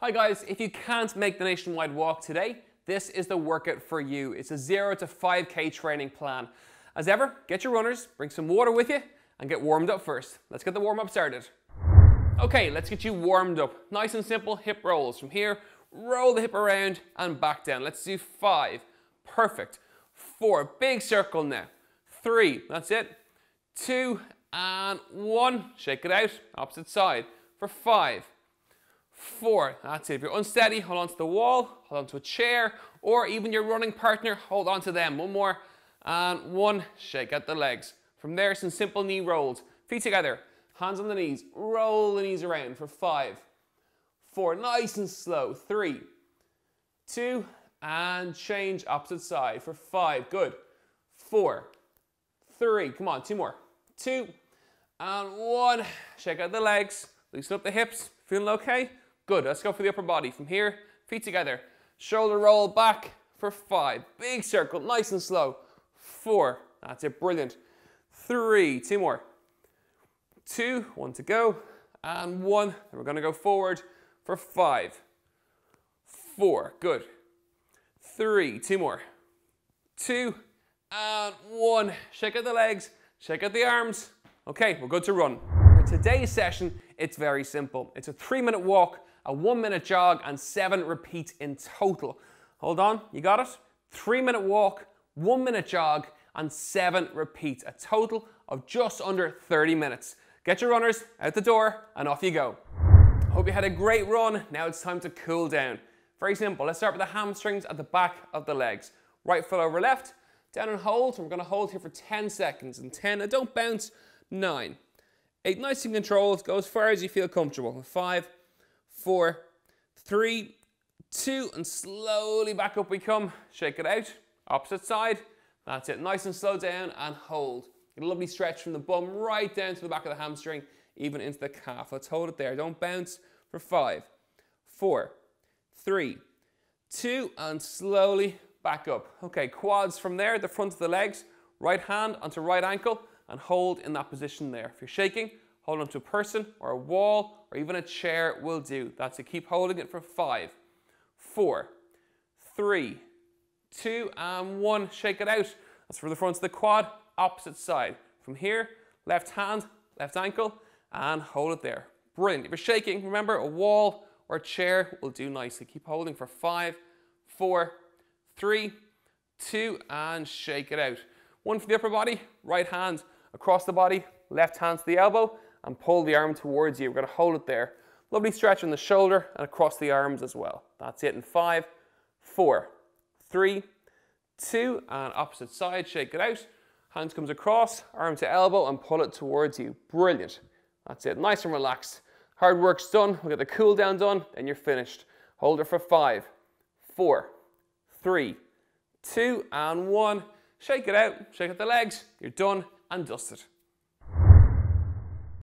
Hi guys, if you can't make the nationwide walk today, this is the workout for you. It's a 0 to 5k training plan. As ever, get your runners, bring some water with you, and get warmed up first. Let's get the warm up started. Okay, let's get you warmed up. Nice and simple hip rolls. From here, roll the hip around and back down. Let's do five. Perfect. Four, big circle now. Three, that's it. Two, and one. Shake it out, opposite side. For five, four, that's it. If you're unsteady, hold on to the wall, hold on to a chair, or even your running partner, hold on to them. One more, and one. Shake out the legs. From there, some simple knee rolls. Feet together, hands on the knees, roll the knees around for five, four, nice and slow. Three, two, and change opposite side for five. Good. Four, three, come on, two more. Two, and one. Shake out the legs, loosen up the hips. Feeling okay? Good. Let's go for the upper body. From here, feet together. Shoulder roll back for five. Big circle, nice and slow. Four. That's it. Brilliant. Three. Two more. Two. One to go. And one. We're going to go forward for five. Four. Good. Three. Two more. Two. And one. Shake out the legs. Shake out the arms. Okay, we're good to run. For today's session, it's very simple. It's a three minute walk, a one minute jog, and seven repeats in total. Hold on, you got it? Three minute walk, one minute jog, and seven repeats, a total of just under 30 minutes. Get your runners out the door and off you go. Hope you had a great run. Now it's time to cool down. Very simple. Let's start with the hamstrings at the back of the legs. Right foot over left, down and hold. We're going to hold here for 10 seconds. And 10, and don't bounce nine, eight, nice and controlled, go as far as you feel comfortable. Five, four, three, two, and slowly back up we come. Shake it out, opposite side. That's it, nice and slow down and hold. Get a lovely stretch from the bum right down to the back of the hamstring, even into the calf. Let's hold it there, don't bounce for five, four, three, two, and slowly back up. Okay, quads from there, the front of the legs, right hand onto right ankle, and hold in that position there. If you're shaking, hold onto a person or a wall or even a chair will do. That's it. Keep holding it for five, four, three, two, and one. Shake it out. That's for the front of the quad, opposite side. From here, left hand, left ankle, and hold it there. Brilliant. If you're shaking, remember a wall or a chair will do nicely. Keep holding for five, four, three, two, and shake it out. One for the upper body, right hand across the body, left hand to the elbow, and pull the arm towards you. We're going to hold it there. Lovely stretch in the shoulder and across the arms as well. That's it in five, four, three, two, and opposite side, shake it out. Hands comes across, arm to elbow, and pull it towards you. Brilliant. That's it, nice and relaxed. Hard work's done, we'll get the cool down done, then you're finished. Hold it for five, four, three, two, and one. Shake it out, shake out the legs, you're done and dusted.